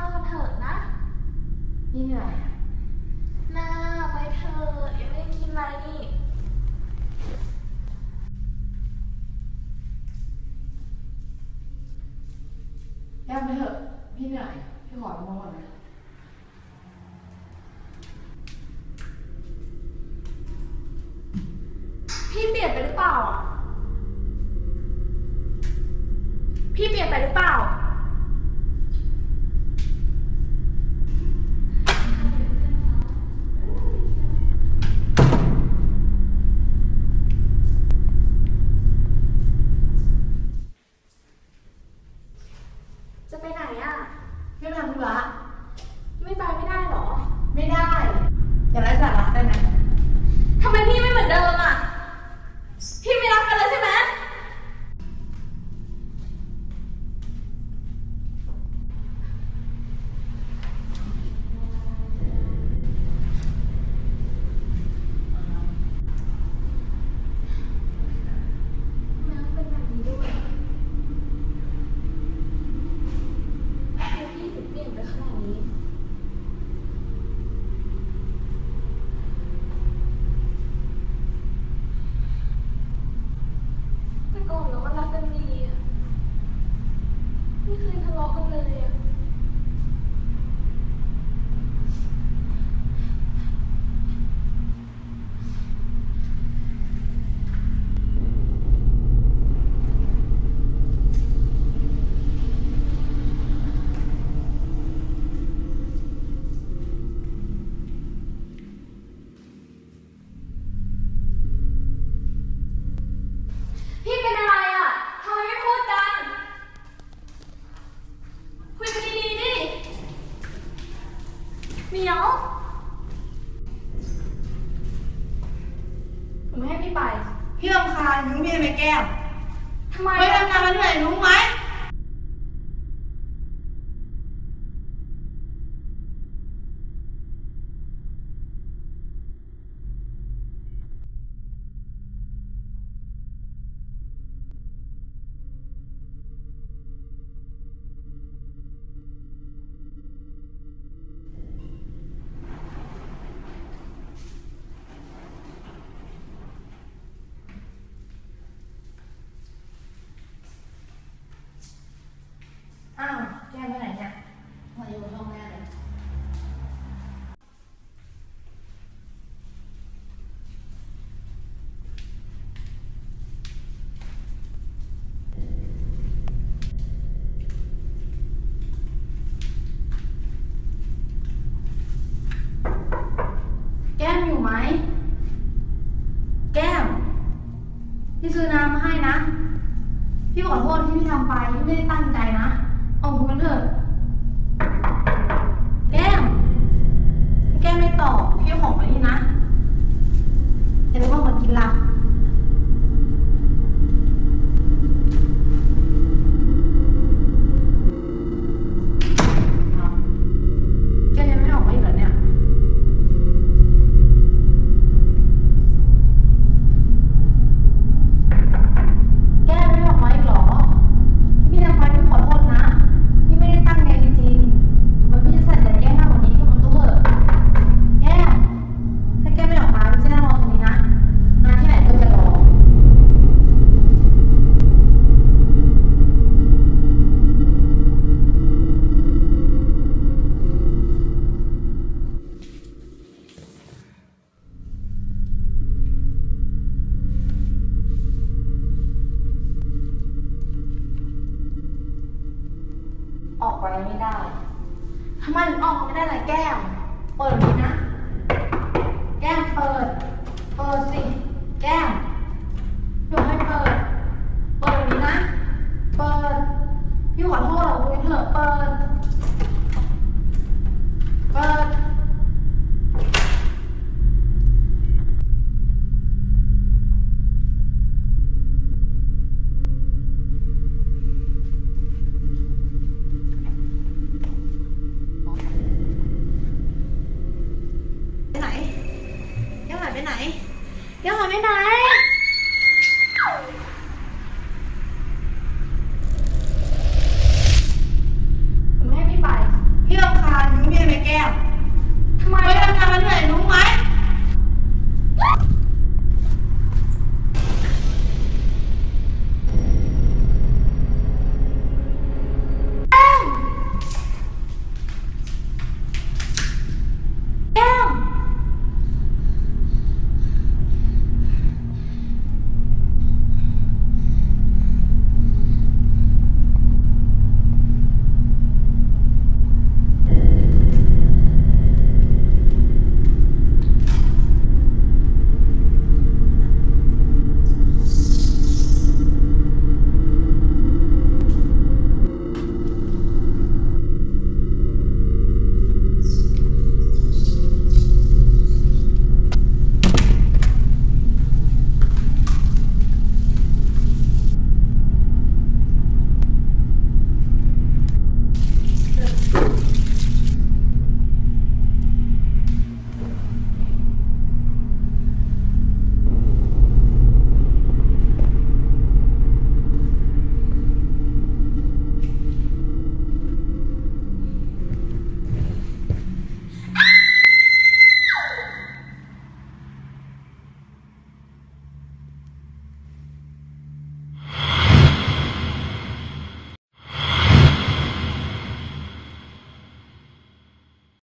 าวกันเถิดนะนี่เหนื่อยน่าไปเถอะยังไม่กินอะไรนี่ แอมไปเถอะ พี่เหนื่อยพี่ขอลงมาก่อนนะพี่เปลี่ยนไปหรือเปล่าอะ พี่เปลี่ยนไปหรือเปล่า ทานยุ้งพี่ทำไมแก้มทำไมเฮ้ยทำงานมาเหนื่อยรู้ไหม ไหม แก้ม พี่ซื้อน้ำมาให้นะ พี่ขอโทษที่พี่ทำไป พี่ไม่ได้ตั้งใจนะ มาถึออกมาได้หลายแก้ว เปิดเลยนะ เดี๋ยวหาไปไหนแม่พี่ไปพี่รำคาญหนูเมียแม่แก้ว